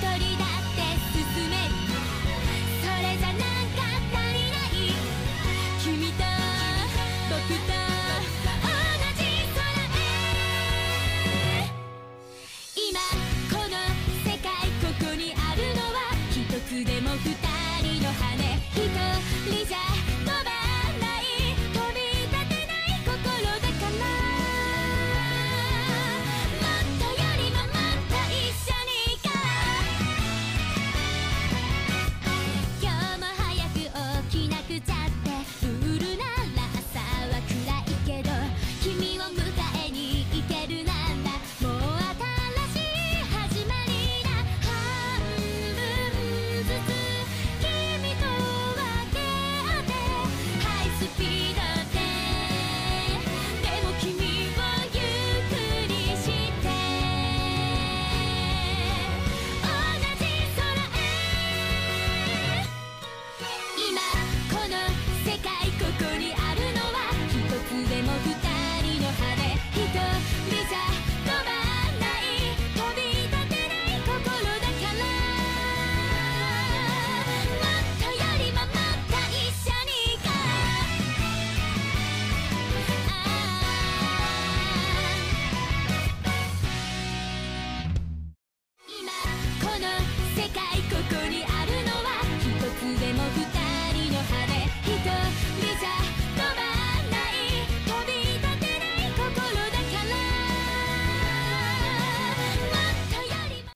人